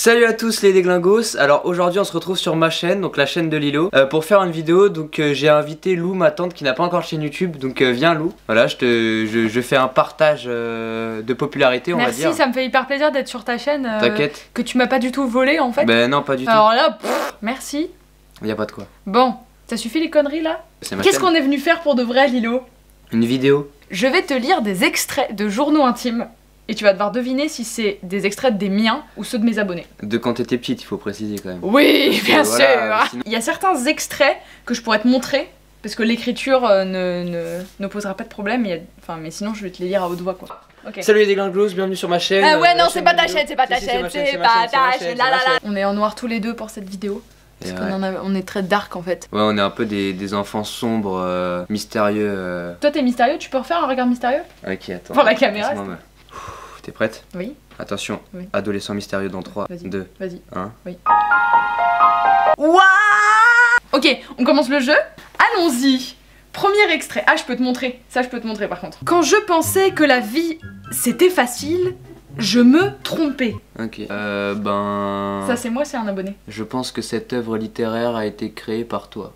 Salut à tous les déglingos, alors aujourd'hui on se retrouve sur ma chaîne, donc la chaîne de Lilo, euh, pour faire une vidéo, donc euh, j'ai invité Lou, ma tante qui n'a pas encore de chaîne YouTube, donc euh, viens Lou, voilà je, te, je, je fais un partage de popularité on Merci, va dire. ça me fait hyper plaisir d'être sur ta chaîne. T'inquiète Que tu m'as pas du tout volé en fait. Ben non pas du tout, Alors là, pff, merci. y a pas de quoi. Bon, ça suffit les conneries là? Qu'est-ce qu'on est venu faire pour de vrai, Lilo? Une vidéo Je vais te lire des extraits de journaux intimes. Et tu vas devoir deviner si c'est des extraits des miens ou ceux de mes abonnés. de quand t'étais petite, il faut préciser quand même. Oui, bien voilà, sûr sinon- Il y a certains extraits que je pourrais te montrer, parce que l'écriture euh, ne, ne, ne posera pas de problème, mais, enfin, mais sinon je vais te les lire à haute voix quoi. Salut les déglingos, bienvenue sur ma chaîne. Ah ouais, euh, non, c'est pas ta chaîne, c'est pas ta Si, chaîne, c'est pas chaîne, c'est ma ta chaîne, là là là. On est en noir tous les deux pour cette vidéo, parce qu'on on est très dark en fait. Ouais, on est un peu des, des enfants sombres, euh, mystérieux. euh. Toi t'es mystérieux, tu peux refaire un regard mystérieux? Ok, attends. Pour la caméra, T'es prête Oui, Attention, Oui. adolescent mystérieux dans 3, Vas-y. 2, vas-y. 1. Ok, on commence le jeu. Allons-y. Premier extrait. Ah, je peux te montrer. Ça, je peux te montrer par contre. Quand je pensais que la vie c'était facile, je me trompais. Ok. Euh, ben. Ça, c'est moi, c'est un abonné. Je pense que cette œuvre littéraire a été créée par toi.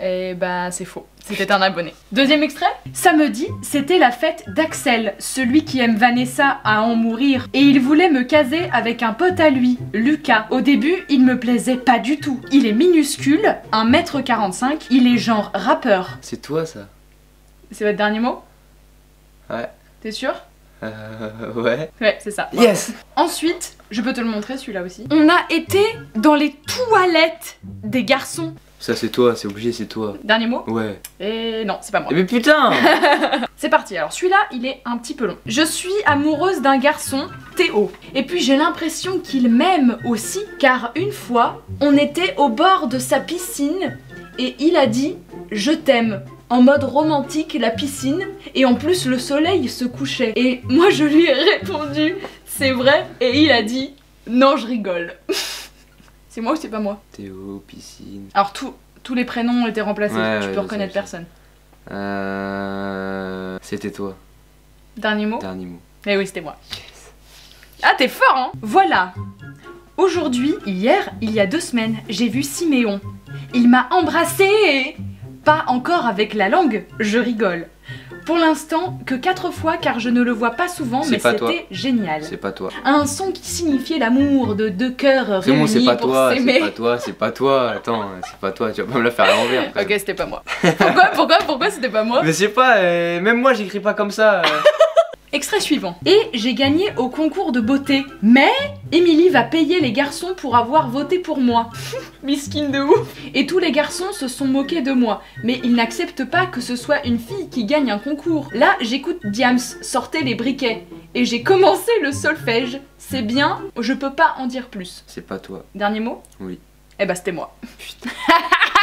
Eh bah, c'est faux. C'était un abonné. Deuxième extrait. Samedi, c'était la fête d'Axel, celui qui aime Vanessa à en mourir. Et il voulait me caser avec un pote à lui, Lucas. Au début, il me plaisait pas du tout. Il est minuscule, 1m45, il est genre rappeur. C'est toi ça C'est votre dernier mot? Ouais. T'es sûr? Euh. Ouais. Ouais, c'est ça. Yes Ensuite, je peux te le montrer celui-là aussi. On a été dans les toilettes des garçons. Ça c'est toi, c'est obligé, c'est toi. Dernier mot Ouais. Et non, c'est pas moi. Eh mais putain C'est parti, alors celui-là, il est un petit peu long. Je suis amoureuse d'un garçon, Théo. Et puis j'ai l'impression qu'il m'aime aussi, car une fois, on était au bord de sa piscine et il a dit « Je t'aime » en mode romantique, la piscine, et en plus le soleil se couchait. Et moi je lui ai répondu « C'est vrai » et il a dit « Non, je rigole ». C'est moi ou c'est pas moi Théo, piscine. Alors tous tous les prénoms ont été remplacés, Ouais, tu ouais, peux reconnaître sais, personne. Euh. C'était toi. Dernier mot Dernier mot. Eh oui, c'était moi. Ah, t'es fort, hein Voilà. Aujourd'hui, hier, il y a deux semaines, j'ai vu Siméon. Il m'a embrassé Pas encore avec la langue, je rigole. Pour l'instant, que quatre fois car je ne le vois pas souvent, mais c'était génial. C'est pas toi. Un son qui signifiait l'amour de deux cœurs C'est bon, réunis c'est pas pour toi, c'est pas toi, c'est pas toi. Attends, c'est pas toi, tu vas pas me la faire à l'envers. Ok, c'était pas moi. Pourquoi, pourquoi, pourquoi c'était pas moi Mais je sais pas, euh, même moi j'écris pas comme ça. euh. Extrait suivant. Et j'ai gagné au concours de beauté. Mais Émilie va payer les garçons pour avoir voté pour moi. Miskin de ouf. Et tous les garçons se sont moqués de moi. Mais ils n'acceptent pas que ce soit une fille qui gagne un concours. Là, j'écoute Diams, sortez les briquets. Et j'ai commencé le solfège. C'est bien, je peux pas en dire plus. C'est pas toi. Dernier mot? Oui. Eh bah c'était moi.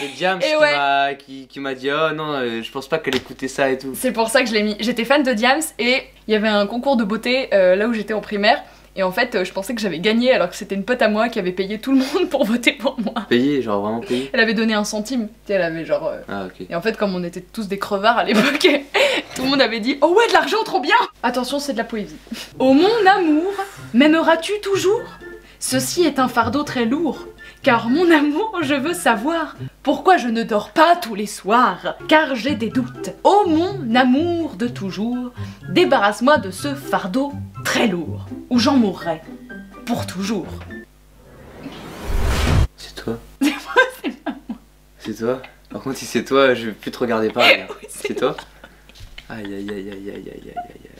C'est Et qui ouais. m'a- qui, qui m'a dit Oh non, euh, je pense pas qu'elle écoutait ça et tout. C'est pour ça que je l'ai mis. J'étais fan de Diams et il y avait un concours de beauté euh, là où j'étais en primaire. Et en fait, euh, je pensais que j'avais gagné alors que c'était une pote à moi qui avait payé tout le monde pour voter pour moi. Payé, genre vraiment payé Elle avait donné un centime. Tu sais, elle avait genre. Ah ok. Et en fait, comme on était tous des crevards à l'époque, tout le monde avait dit Oh ouais, de l'argent, trop bien Attention, c'est de la poésie. Oh mon amour, m'aimeras-tu toujours? Ceci est un fardeau très lourd. Car mon amour, je veux savoir pourquoi je ne dors pas tous les soirs. Car j'ai des doutes. Oh mon amour de toujours, débarrasse-moi de ce fardeau très lourd. Ou j'en mourrai. Pour toujours. C'est toi C'est toi Par contre, si c'est toi, je vais plus te regarder pareil. hein. c'est toi Aïe aïe aïe aïe aïe aïe aïe aïe. aïe.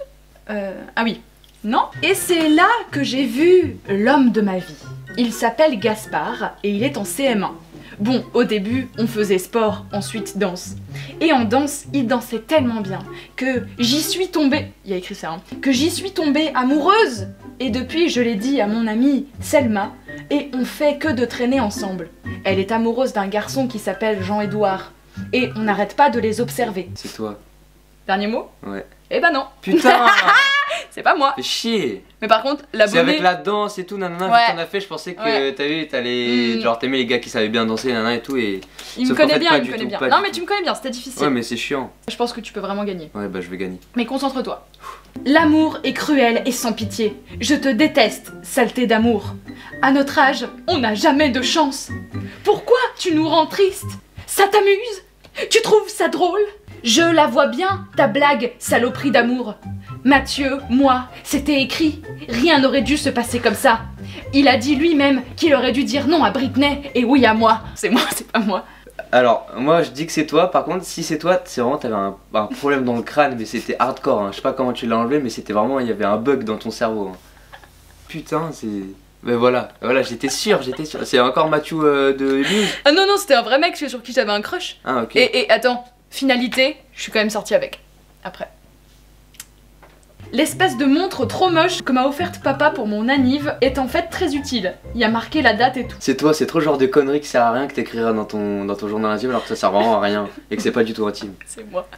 Euh, ah oui. Non Et c'est là que j'ai vu l'homme de ma vie. Il s'appelle Gaspard et il est en CM1. Bon, au début, on faisait sport, ensuite danse. Et en danse, il dansait tellement bien que j'y suis tombée. Il y a écrit ça, hein. Que j'y suis tombée amoureuse. Et depuis, je l'ai dit à mon amie Selma, et on fait que de traîner ensemble. Elle est amoureuse d'un garçon qui s'appelle Jean-Édouard. Et on n'arrête pas de les observer. C'est toi Dernier mot Ouais. Eh ben non, Putain c'est pas moi. Fais chier Mais par contre, C'est avec l'abonné. la danse et tout, nanana, Ouais. t'en as fait, je pensais que Ouais. t'as vu, t'allais. Mm. Genre, t'aimais les gars qui savaient bien danser, nanana et tout, et. Il me Sauf connaît fait, bien, il me connaît tout, bien. Non, mais tu me connais bien, c'était difficile. Ouais, mais c'est chiant. Je pense que tu peux vraiment gagner. Ouais, bah, je vais gagner. Mais concentre-toi. L'amour est cruel et sans pitié. Je te déteste, saleté d'amour. À notre âge, on n'a jamais de chance. Pourquoi tu nous rends tristes Ça t'amuse? Tu trouves ça drôle? Je la vois bien, ta blague, saloperie d'amour. Mathieu, moi, c'était écrit. Rien n'aurait dû se passer comme ça. Il a dit lui-même qu'il aurait dû dire non à Britney et oui à moi. C'est moi, c'est pas moi. Alors, moi je dis que c'est toi, par contre, si c'est toi, c'est vraiment, t'avais un, un problème dans le crâne, mais c'était hardcore, hein. je sais pas comment tu l'as enlevé, mais c'était vraiment, il y avait un bug dans ton cerveau. hein. Putain, c'est. Mais voilà, voilà, j'étais sûr, j'étais sûr. C'est encore Mathieu euh, de News Ah non, non, c'était un vrai mec sur qui j'avais un crush. Ah, ok. Et, et attends, finalité, je suis quand même sortie avec. Après. L'espèce de montre trop moche que m'a offerte papa pour mon anniv est en fait très utile. Il y a marqué la date et tout. C'est toi, c'est trop genre de connerie qui sert à rien que t'écriras dans ton, dans ton journal intime alors que ça sert vraiment à rien et que c'est pas du tout intime. C'est moi.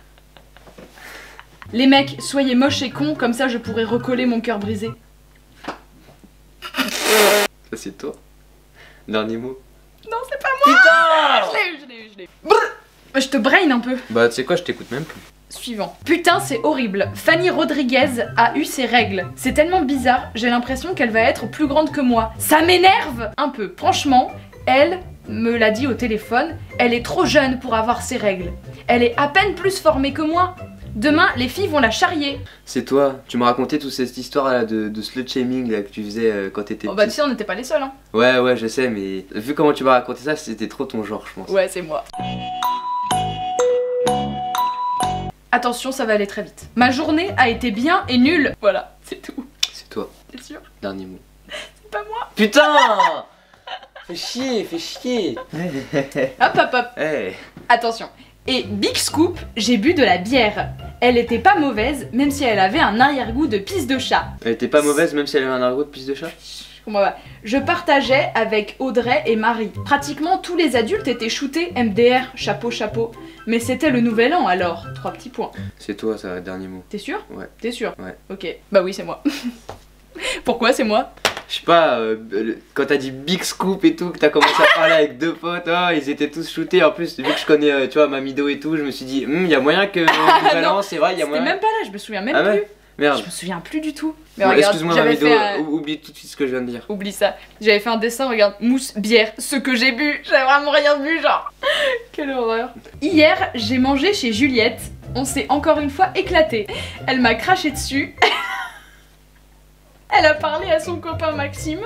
Les mecs, soyez moches et cons, comme ça je pourrais recoller mon cœur brisé. Ça c'est toi. Dernier mot. Non, c'est pas Putain Je l'ai eu, je l'ai eu, je l'ai eu. Je te brain un peu. Bah tu sais quoi, je t'écoute même plus. Suivant. Putain, c'est horrible. Fanny Rodriguez a eu ses règles. C'est tellement bizarre, j'ai l'impression qu'elle va être plus grande que moi. Ça m'énerve un peu. Franchement, elle me l'a dit au téléphone, elle est trop jeune pour avoir ses règles. Elle est à peine plus formée que moi. Demain, les filles vont la charrier. C'est toi, tu me racontais toute cette histoire là de, de slut shaming là, que tu faisais euh, quand t'étais Oh bah tu sais, on n'était pas les seuls, hein. Ouais, ouais, je sais, mais vu comment tu m'as raconté ça, c'était trop ton genre, je pense. Ouais, c'est moi. Attention, ça va aller très vite. Ma journée a été bien et nulle. Voilà, c'est tout. C'est toi, T'es sûr? Dernier mot. C'est pas moi. Putain Fais chier, fais chier Hop, hop, hop. Eh Attention. Et Big Scoop, j'ai bu de la bière. Elle était pas mauvaise, même si elle avait un arrière-goût de pisse de chat. Elle était pas mauvaise même si elle avait un argot de pisse de chat? Je comprends pas. Je partageais avec Audrey et Marie. Pratiquement tous les adultes étaient shootés MDR, chapeau chapeau. Mais c'était le nouvel an alors, trois petits points. C'est toi, ça, dernier mot. T'es sûr? Ouais. T'es sûr? Ouais. Ok. Bah oui, c'est moi. Pourquoi c'est moi? Je sais pas, euh, le- quand t'as dit Big Scoop et tout, que t'as commencé à parler avec deux potes, oh, ils étaient tous shootés. En plus, vu que je connais, euh, tu vois, Mamido et tout, je me suis dit, il y a moyen que. Nouvel non, An, c'est vrai, il y a C'était moyen. même pas là, je me souviens même Ah ouais? plus. Merde. Je me souviens plus du tout. Mais Bon, regarde, Excuse-moi, j'avais fait un- oublie tout de suite ce que je viens de dire. Oublie ça. J'avais fait un dessin, regarde, mousse, bière, ce que j'ai bu. J'avais vraiment rien bu, genre. Quelle horreur. Hier, j'ai mangé chez Juliette. On s'est encore une fois éclaté. Elle m'a craché dessus. Elle a parlé à son copain Maxime.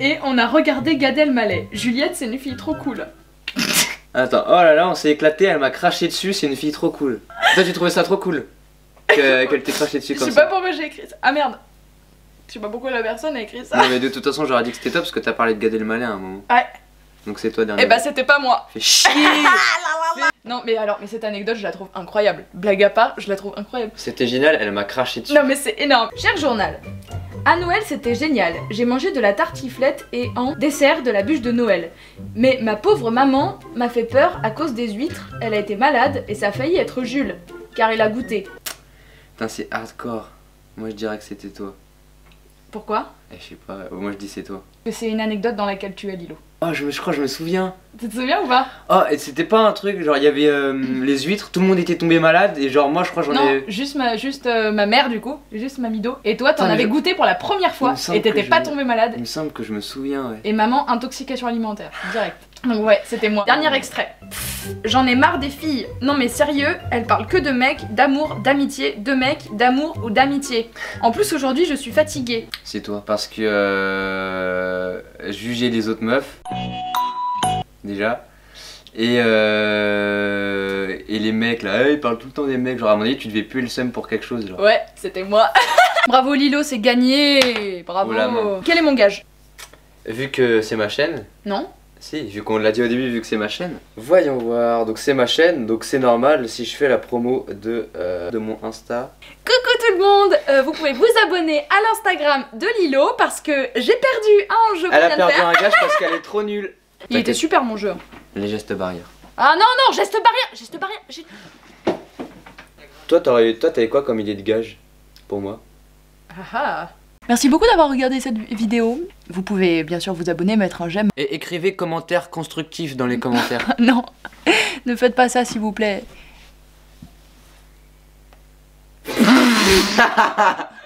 Et on a regardé Gad Elmaleh. Juliette, c'est une fille trop cool. Attends, oh là là, on s'est éclaté, elle m'a craché dessus, c'est une fille trop cool. Toi, tu trouvais ça trop cool que- Qu'elle t'ait craché dessus Je comme sais ça pas pourquoi j'ai écrit ça. Ah merde. Je sais pas pourquoi la personne a écrit ça. Non, mais de toute façon, j'aurais dit que c'était toi parce que t'as parlé de Gad Elmaleh à un moment. Ouais. Donc c'est toi dernier. Et bah c'était pas moi. Fais chier Non mais alors, mais cette anecdote, je la trouve incroyable. Blague à part, je la trouve incroyable. C'était génial, elle m'a craché dessus. Non mais c'est énorme. Cher journal. À Noël, c'était génial. J'ai mangé de la tartiflette et en dessert de la bûche de Noël. Mais ma pauvre maman m'a fait peur à cause des huîtres. Elle a été malade et ça a failli être Jules, car il a goûté. Putain, c'est hardcore. Moi, je dirais que c'était toi. Pourquoi? Eh, je sais pas, moi je dis c'est toi. Que c'est une anecdote dans laquelle tu es Lilo. Oh, je, me, je crois je me souviens. Tu te souviens ou pas? Oh, et c'était pas un truc, genre il y avait euh, les huîtres, tout le monde était tombé malade, et genre moi je crois j'en ai. juste ma, juste euh, ma mère du coup, juste ma mido. Et toi, t'en avais je- goûté pour la première fois et t'étais pas je- tombé malade. Il me semble que je me souviens, ouais. Et maman, intoxication alimentaire, direct. Donc ouais, c'était moi. Dernier extrait. Pff, J'en ai marre des filles. Non mais sérieux, elles parlent que de mecs, d'amour, d'amitié, de mecs, d'amour ou d'amitié. En plus aujourd'hui, je suis fatiguée. C'est toi. Parce que euh, juger les autres meufs, déjà. Et, euh, et les mecs là, eh, ils parlent tout le temps des mecs. Genre à mon avis, tu devais puer le seum pour quelque chose. Genre. Ouais, c'était moi. Bravo Lilo, c'est gagné. Bravo. Oh. Quel est mon gage? Vu que c'est ma chaîne, Non Si, vu qu'on l'a dit au début, vu que c'est ma chaîne. Voyons voir, donc c'est ma chaîne, donc c'est normal si je fais la promo de, euh, de mon Insta. Coucou tout le monde, Euh, vous pouvez vous abonner à l'Instagram de Lilo parce que j'ai perdu un jeu Elle a perdu faire. un gage parce qu'elle est trop nulle. Il était super mon jeu. Les gestes barrières. Ah non non, geste barrière, geste barrière. t'aurais- toi, t'avais quoi comme idée de gage pour moi? Ah ah. Merci beaucoup d'avoir regardé cette vidéo. Vous pouvez bien sûr vous abonner, mettre un j'aime. Et écrivez commentaires constructifs dans les commentaires. non, ne faites pas ça s'il vous plaît.